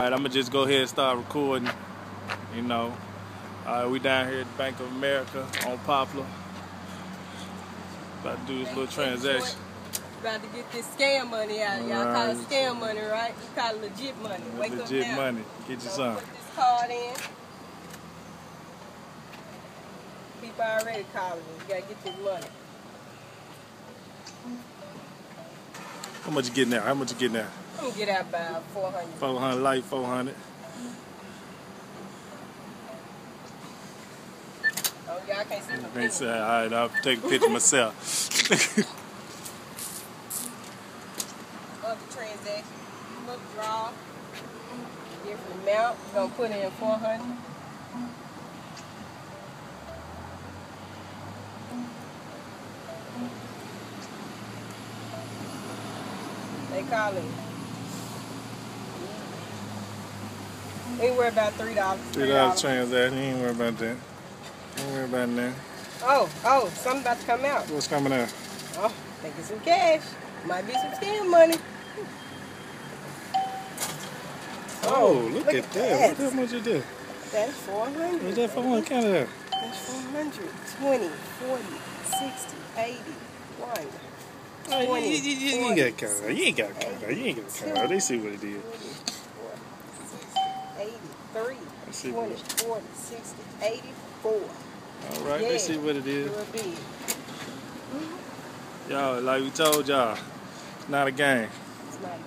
Alright, I'm gonna just go ahead and start recording. You know, uh, we down here at Bank of America on Poplar. About to do this little transaction. About to get this scam money out. Y'all call it scam money, right? You call it legit money. Wake Legit up now. money. Get you So some. Put this card in. People already calling me. You gotta get this money. How much you getting there? How much you getting there? I'm gonna get out about 400. 400 light, 400. Oh, y'all can't see They say, finger. alright, I'll take a picture myself. Other transaction. Look, draw. Different amount. We're gonna put in 400. They calling. They worry about three dollars. Three dollars transaction. You ain't worry about that. Ain't worry about that. Oh, oh, something about to come out. What's coming out? Oh, think it's some cash. Might be some scam money. Oh, oh look, look at at that. that. What much you do? That's 400. What's that for one count of that? That's 400. 20, 40, 60, 80, 1. Oh, you, 20, you, you, you 40, ain't got to count. You ain't got to count. You ain't got to count. They see what it is. 83, Let's see 20, what 40, 60, 84. All right, Yeah. see what it is. Y'all, like we told y'all, it's not a game. It's not